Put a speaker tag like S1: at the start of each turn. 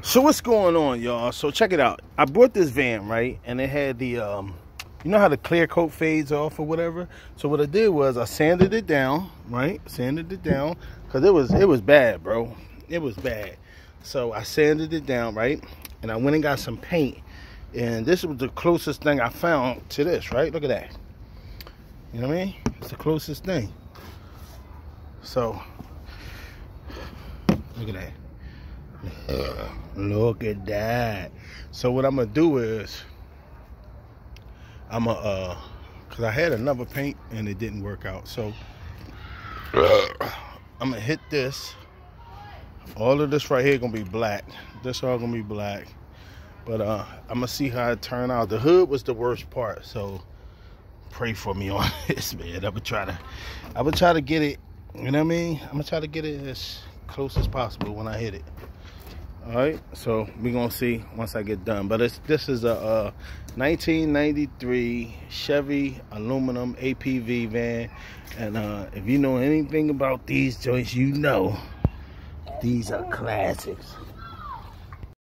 S1: So what's going on, y'all? So check it out. I bought this van, right? And it had the um you know how the clear coat fades off or whatever? So what I did was I sanded it down, right? Sanded it down cuz it was it was bad, bro. It was bad. So I sanded it down, right? And I went and got some paint. And this was the closest thing I found to this, right? Look at that. You know what I mean? It's the closest thing. So look at that. Look at that. So what I'm gonna do is I'm gonna uh cause I had another paint and it didn't work out. So I'm gonna hit this. All of this right here gonna be black. This all gonna be black. But uh I'm gonna see how it turn out. The hood was the worst part, so pray for me on this, man. I'm gonna try to I'm gonna try to get it, you know what I mean? I'm gonna try to get it as close as possible when I hit it all right so we're gonna see once i get done. But it's this is a, a 1993 chevy Lumina apv van. And uh, if you know anything about these joints you know these are classics